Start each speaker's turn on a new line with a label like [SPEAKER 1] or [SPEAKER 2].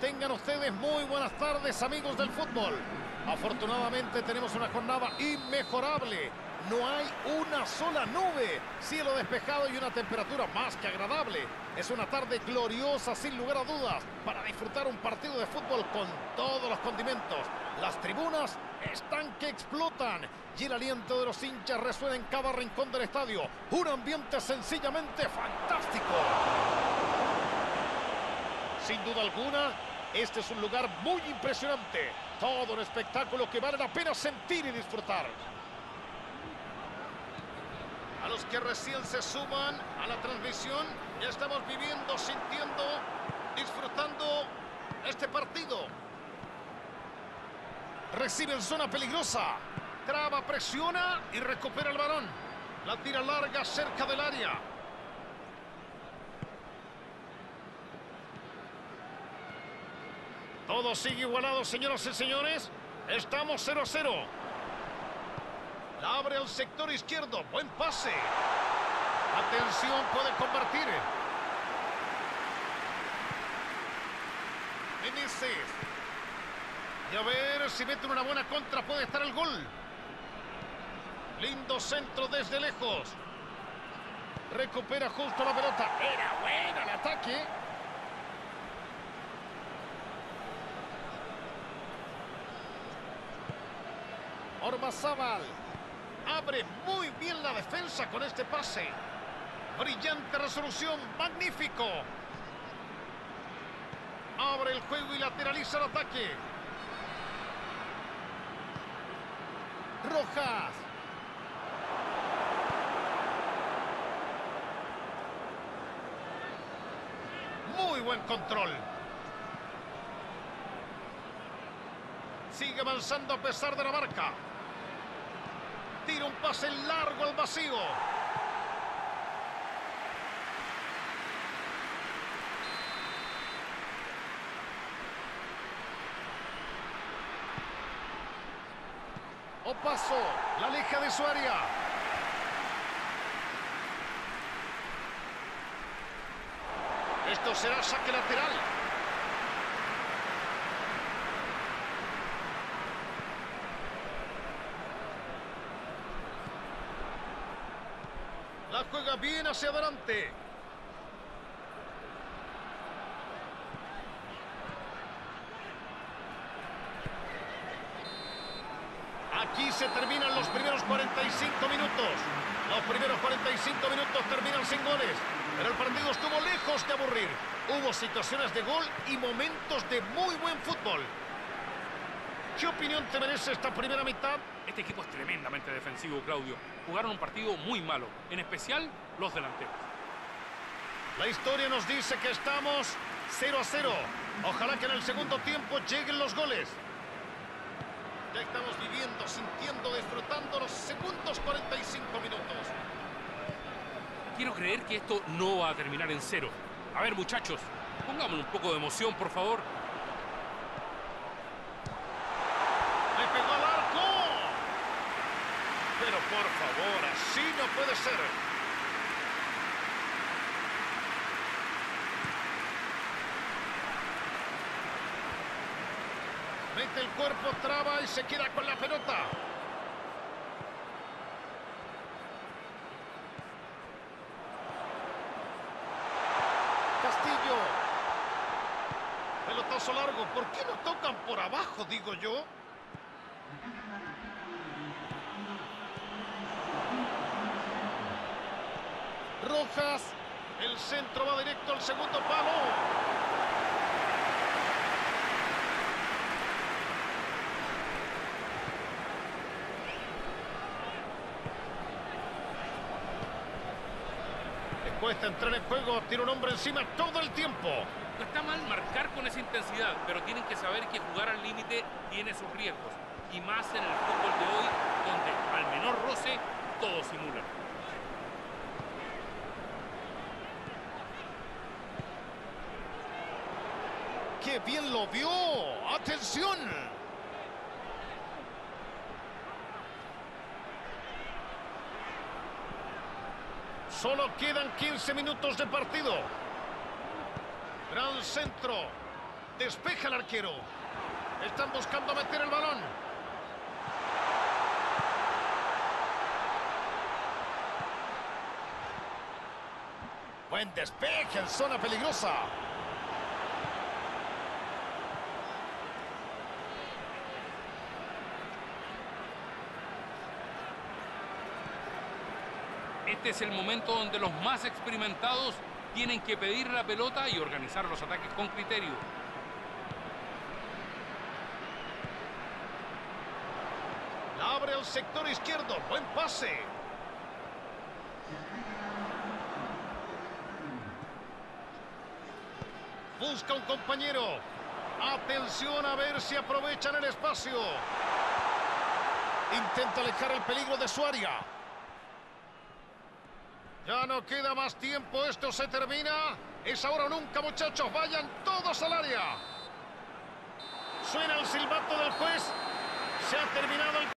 [SPEAKER 1] Tengan ustedes muy buenas tardes, amigos del fútbol. Afortunadamente tenemos una jornada inmejorable. No hay una sola nube, cielo despejado y una temperatura más que agradable. Es una tarde gloriosa, sin lugar a dudas, para disfrutar un partido de fútbol con todos los condimentos. Las tribunas están que explotan y el aliento de los hinchas resuena en cada rincón del estadio. Un ambiente sencillamente fantástico. Sin duda alguna, este es un lugar muy impresionante. Todo un espectáculo que vale la pena sentir y disfrutar. A los que recién se suman a la transmisión, ya estamos viviendo, sintiendo, disfrutando este partido. Recibe en zona peligrosa. Traba, presiona y recupera el balón. La tira larga cerca del área. Todo sigue igualado, señoras y señores. Estamos 0 a 0. La abre al sector izquierdo. Buen pase. Atención, puede convertir. Vinicius. Y a ver si mete una buena contra, puede estar el gol. Lindo centro desde lejos. Recupera justo la pelota. Era bueno el ataque. Ormazábal. Abre muy bien la defensa con este pase. Brillante resolución. Magnífico. Abre el juego y lateraliza el ataque. Rojas. Muy buen control. Sigue avanzando a pesar de la marca. Un pase largo al vacío. O paso, la aleja de su área. Esto será saque lateral. La bien hacia adelante. Aquí se terminan los primeros 45 minutos. Los primeros 45 minutos terminan sin goles. Pero el partido estuvo lejos de aburrir. Hubo situaciones de gol y momentos de muy buen fútbol. ¿Qué opinión te merece esta primera mitad?
[SPEAKER 2] Este equipo es tremendamente defensivo, Claudio. Jugaron un partido muy malo, en especial los delanteros.
[SPEAKER 1] La historia nos dice que estamos 0 a 0. Ojalá que en el segundo tiempo lleguen los goles. Ya estamos viviendo, sintiendo, disfrutando los segundos 45 minutos.
[SPEAKER 2] Quiero creer que esto no va a terminar en cero. A ver, muchachos, pongamos un poco de emoción, por favor.
[SPEAKER 1] Por favor, así no puede ser. Mete el cuerpo, traba y se queda con la pelota. Castillo. Pelotazo largo. ¿Por qué no tocan por abajo, digo yo? El centro va directo al segundo palo. Le cuesta entrar en juego, tiene un hombre encima todo el tiempo.
[SPEAKER 2] No está mal marcar con esa intensidad, pero tienen que saber que jugar al límite tiene sus riesgos. Y más en el fútbol de hoy, donde al menor roce, todo simula.
[SPEAKER 1] ¡Qué bien lo vio! ¡Atención! Solo quedan 15 minutos de partido. Gran centro. Despeja el arquero. Están buscando meter el balón. Buen despeje en zona peligrosa.
[SPEAKER 2] Este es el momento donde los más experimentados tienen que pedir la pelota y organizar los ataques con criterio.
[SPEAKER 1] La abre al sector izquierdo. Buen pase. Busca un compañero. Atención a ver si aprovechan el espacio. Intenta alejar el peligro de su área. Ya no queda más tiempo, esto se termina. Es ahora o nunca, muchachos. Vayan todos al área. Suena el silbato del juez. Se ha terminado el...